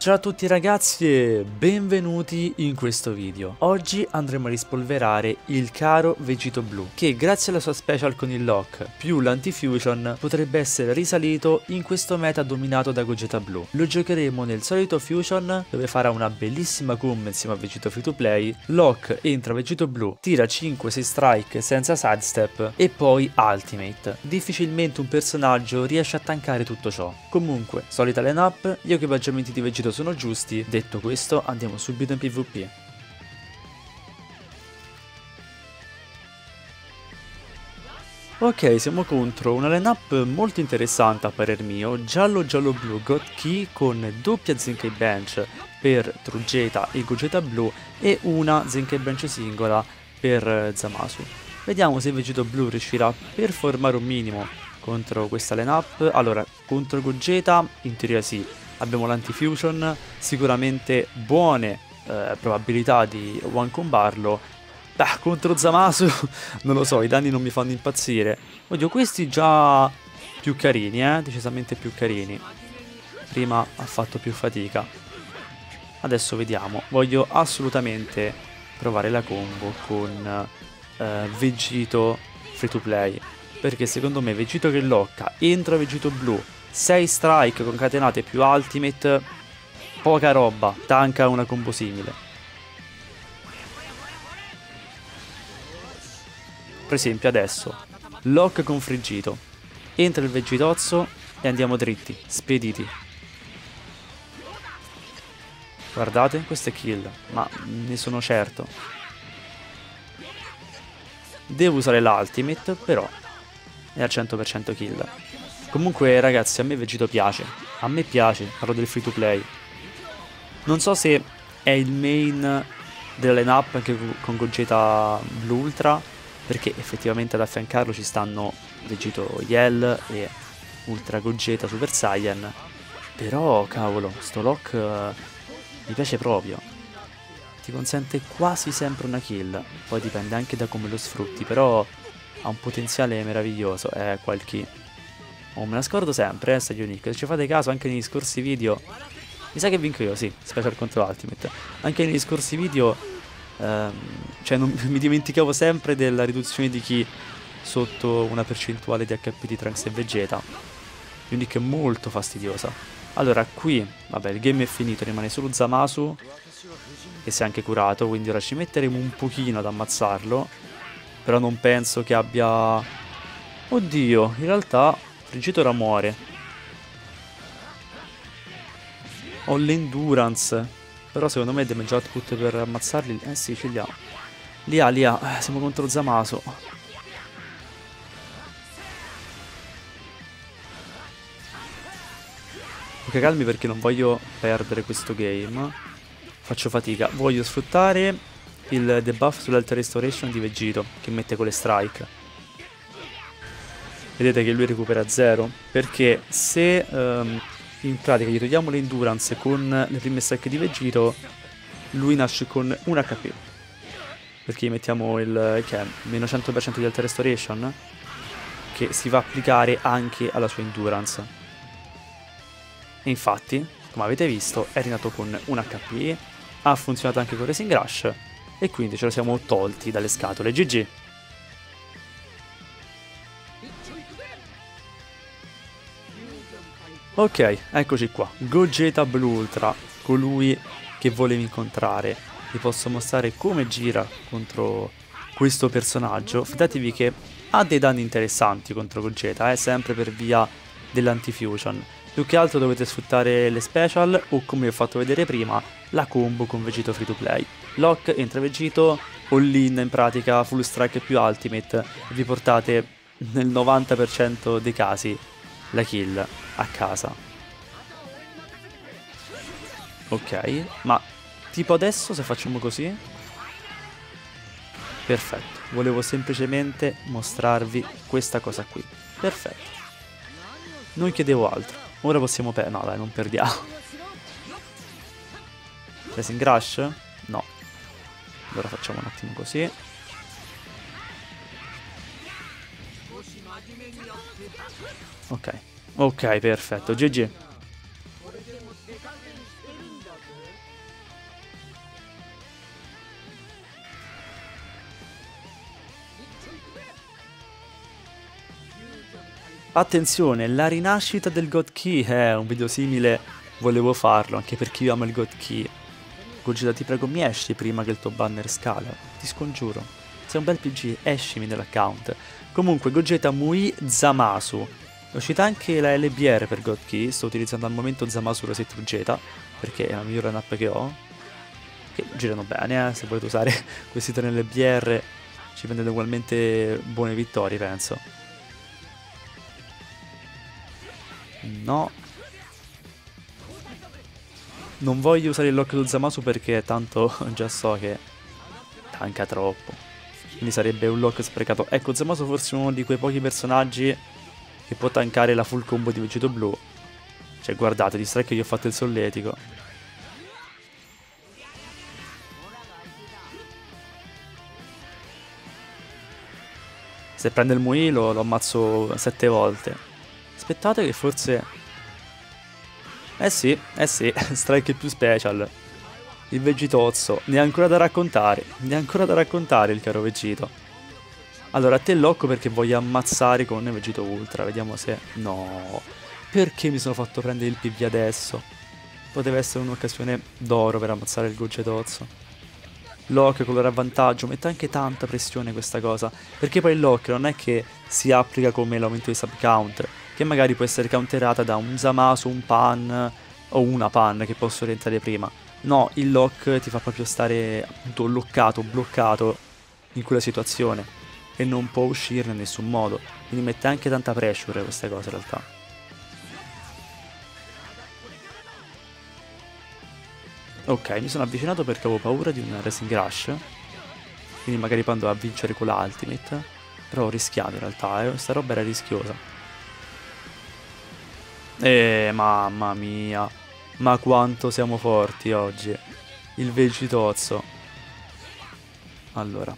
Ciao a tutti ragazzi e benvenuti in questo video. Oggi andremo a rispolverare il caro Vegito Blu, che grazie alla sua special con il lock più l'anti-fusion potrebbe essere risalito in questo meta dominato da Gogeta Blu. Lo giocheremo nel solito fusion dove farà una bellissima combo insieme a Vegito Free to Play, lock entra Vegito Blu, tira 5-6 strike senza sidestep e poi ultimate. Difficilmente un personaggio riesce a tankare tutto ciò. Comunque, solita line up, gli equipaggiamenti di Vegito sono giusti. Detto questo, andiamo subito in PvP. Ok, siamo contro una lineup molto interessante a parer mio, giallo-giallo-blu God Key con doppia Zenkai Bench per Trugeta e Gogeta Blu e una Zenkai Bench singola per Zamasu. Vediamo se Vegito Blu riuscirà a performare un minimo contro questa lineup. Allora, contro Gogeta in teoria sì, abbiamo l'anti-fusion, sicuramente buone eh, probabilità di one combarlo. Beh, contro Zamasu, non lo so, i danni non mi fanno impazzire. Oddio, questi già più carini, eh, decisamente più carini. Prima ha fatto più fatica. Adesso vediamo, voglio assolutamente provare la combo con eh, Vegito free to play. Perché secondo me Vegito che locca, entra Vegito blu, 6 strike concatenate più ultimate, poca roba, tanca una combo simile. Per esempio adesso, lock con friggito, entra il vegetozzo e andiamo dritti, spediti. Guardate, questo è kill, ma ne sono certo. Devo usare l'ultimate, però è al 100% kill. Comunque ragazzi a me Vegito piace, a me piace, parlo del free to play. Non so se è il main della lineup anche con Gogeta Blue Ultra, perché effettivamente ad affiancarlo ci stanno Vegito Yell e Ultra Gogeta Super Saiyan. Però cavolo, sto lock uh, mi piace proprio. Ti consente quasi sempre una kill, poi dipende anche da come lo sfrutti, però ha un potenziale meraviglioso, è qualche Oh, me la scordo sempre, eh, Stadio Nick. Se ci fate caso, anche negli scorsi video... Mi sa che vinco io, sì, special contro Ultimate. Anche negli scorsi video... Ehm, cioè, non, mi dimenticavo sempre della riduzione di chi sotto una percentuale di HP di Trunks e Vegeta. Unique è molto fastidiosa. Allora, qui, vabbè, il game è finito, rimane solo Zamasu, che si è anche curato, quindi ora ci metteremo un pochino ad ammazzarlo. Però non penso che abbia... Oddio, in realtà Frigitora muore. Ho l'endurance. Però secondo me damage output per ammazzarli... Eh sì, ce li ha. Li ha, li ha. Eh, siamo contro Zamaso. Ok, calmi perché non voglio perdere questo game. Faccio fatica. Voglio sfruttare il debuff sull'Alter Restoration di Vegito, che mette con le strike vedete che lui recupera 0 perché se um, in pratica gli togliamo l'endurance con le prime stack di Vegito lui nasce con 1 HP perché gli mettiamo il che è meno 100% di alter restoration che si va a applicare anche alla sua endurance. E infatti come avete visto è rinato con 1 HP ha funzionato anche con Racing Rush e quindi ce lo siamo tolti dalle scatole. GG Ok, eccoci qua. Gogeta Blue Ultra, colui che volevi incontrare. Vi posso mostrare come gira contro questo personaggio. Fidatevi che ha dei danni interessanti contro Gogeta, eh, sempre per via dell'anti-fusion. Più che altro dovete sfruttare le special o come vi ho fatto vedere prima, la combo con Vegito free to play. Lock, entra Vegito, all-in in pratica, full strike più ultimate, vi portate nel 90% dei casi la kill a casa. Ok, ma tipo adesso se facciamo così? Perfetto, volevo semplicemente mostrarvi questa cosa qui. Perfetto. Non chiedevo altro. Ora possiamo perdere. No dai, non perdiamo. Racing Rush? No. Allora facciamo un attimo così. Ok, ok, perfetto, GG. Attenzione, la rinascita del God Key è un video simile, volevo farlo, anche perché io amo il God Key. Gogeta ti prego mi esci prima che il tuo banner scala, ti scongiuro. Sei un bel PG, escimi nell'account. Comunque, Gogeta Mui Zamasu. È uscita anche la LBR per God Key, sto utilizzando al momento Zamasu Reset Gogeta, perché è la migliore app che ho. Che girano bene, eh, se volete usare questi tre LBR ci prendete ugualmente buone vittorie, penso. No. Non voglio usare il lock su Zamasu perché tanto già so che tanca troppo. Quindi sarebbe un lock sprecato. Ecco, Zamasu forse uno di quei pochi personaggi che può tankare la full combo di Vegeto Blu. Cioè, guardate, di strike gli ho fatto il solletico. Se prende il Mui lo, lo ammazzo sette volte. Aspettate che forse... Eh sì, eh sì, strike più special. Il Vegitozzo. Ne ha ancora da raccontare. Ne ha ancora da raccontare il caro Vegito. Allora, a te l'occo perché voglio ammazzare con Vegito Ultra. Vediamo se... No. Perché mi sono fatto prendere il PV adesso? Poteva essere un'occasione d'oro per ammazzare il Goggetozzo. Lock con loro vantaggio, mette anche tanta pressione questa cosa. Perché poi il lock non è che si applica come l'aumento di sub counter che magari può essere counterata da un Zamasu, un Pan o una Pan che posso rientrare prima. No, il lock ti fa proprio stare appunto loccato, bloccato in quella situazione e non può uscirne in nessun modo. Quindi mette anche tanta pressure queste cose in realtà. Ok, mi sono avvicinato perché avevo paura di un Racing Rush. Quindi magari andavo a vincere con la Ultimate. Però ho rischiato in realtà, eh. sta roba era rischiosa. Eh, mamma mia. Ma quanto siamo forti oggi. Il vegitozzo. Allora.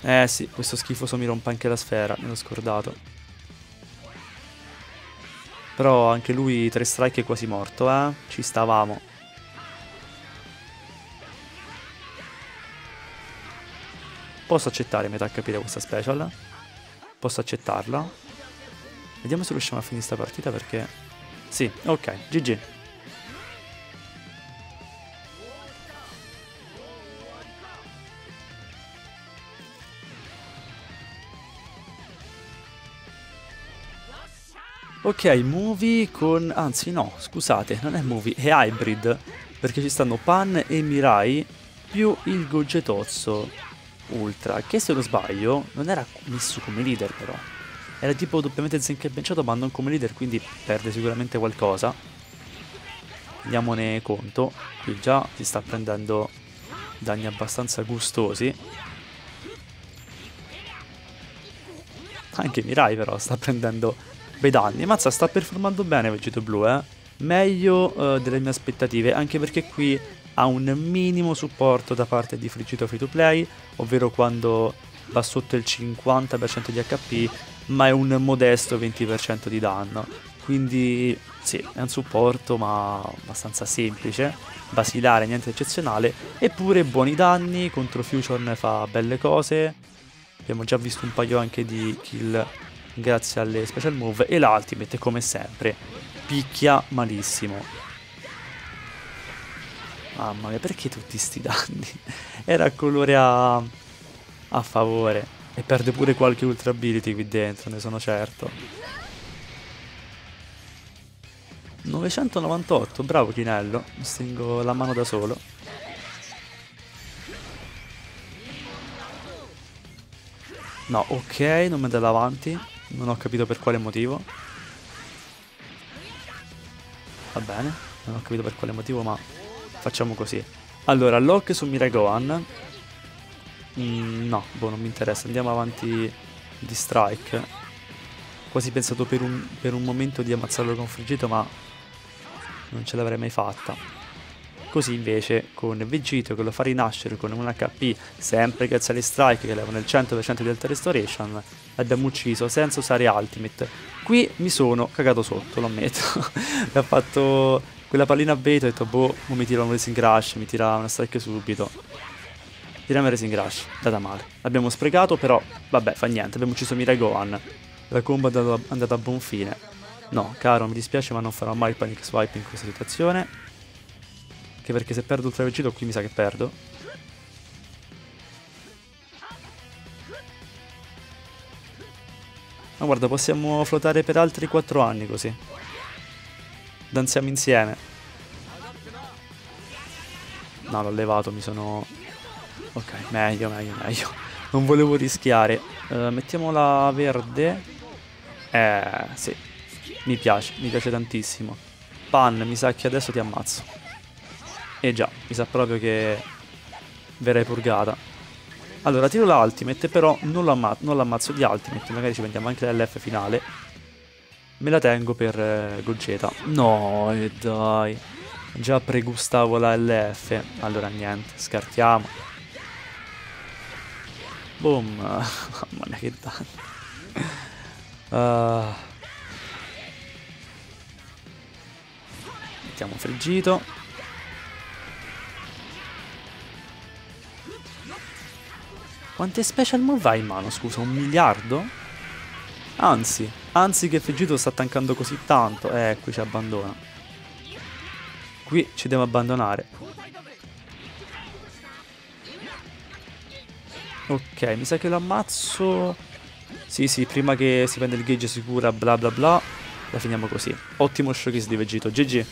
Eh sì, questo schifoso mi rompe anche la sfera, me l'ho scordato. Però anche lui tre strike è quasi morto, eh? Ci stavamo. Posso accettare metà capire questa special? Posso accettarla? Vediamo se riusciamo a finire questa partita perché... Sì, ok, GG. Ok, movie con... anzi no, scusate, non è movie, è hybrid, perché ci stanno Pan e Mirai più il Gogetozzo Ultra, che se non sbaglio non era messo come leader però. Era tipo doppiamente zinc e benciato ma non come leader quindi perde sicuramente qualcosa. Diamone conto. Qui già si sta prendendo danni abbastanza gustosi. Anche Mirai però sta prendendo bei danni. Mazza sta performando bene Vegeto Blu eh. Meglio uh, delle mie aspettative anche perché qui ha un minimo supporto da parte di Frigito Free to Play, ovvero quando va sotto il 50% di HP ma è un modesto 20% di danno. Quindi sì, è un supporto ma abbastanza semplice, basilare, niente eccezionale, eppure buoni danni, contro Fusion fa belle cose, abbiamo già visto un paio anche di kill grazie alle special move e l'ultimate come sempre picchia malissimo. Mamma mia, perché tutti sti danni? Era colore a, a favore. E perde pure qualche ultra ability qui dentro, ne sono certo. 998, bravo Chinello, mi stringo la mano da solo. No, ok, non mi dà davanti, non ho capito per quale motivo. Va bene, non ho capito per quale motivo, ma facciamo così. Allora, lock su Mirai Gohan, Mm, no, boh, non mi interessa. Andiamo avanti di strike. Quasi pensato per un, per un momento di ammazzarlo con friggito, ma non ce l'avrei mai fatta. Così invece con Vegito che lo fa rinascere con un HP sempre grazie alle strike che levano il 100% di Alta Restoration l'abbiamo ucciso senza usare Ultimate. Qui mi sono cagato sotto, lo ammetto. Mi ha fatto quella pallina a bait ho detto, boh, mi tira un Racing Rush, mi tira una strike subito. Tiriamo il Racing Rush, data male. L'abbiamo sprecato, però, vabbè, fa niente, abbiamo ucciso Mirai Gohan. La combo è andata a buon fine. No, caro, mi dispiace, ma non farò mai il panic swipe in questa situazione. Anche perché se perdo ultra velocità qui mi sa che perdo. Ma guarda, possiamo flottare per altri 4 anni così. Danziamo insieme. No, l'ho levato, mi sono... Ok, meglio, meglio, meglio. Non volevo rischiare. Uh, mettiamola verde. Eh, sì. Mi piace, mi piace tantissimo. Pan, mi sa che adesso ti ammazzo. Eh già, mi sa proprio che verrei purgata. Allora, tiro l'ultimate, però non, l'amma non l'ammazzo di ultimate, magari ci prendiamo anche l'LF finale. Me la tengo per eh, Gogeta. No, e dai. Già pregustavo la LF. Allora niente, scartiamo. Boom. Mamma mia che danno. Uh. Mettiamo friggito. Quante special move hai in mano, scusa? Un miliardo? Anzi, anzi che Frigido sta tankando così tanto. Eh, qui ci abbandona. Qui ci devo abbandonare. Ok, mi sa che lo ammazzo... Sì, sì, prima che si prenda il gauge sicura, bla bla bla. La finiamo così. Ottimo showcase di Vegito. GG.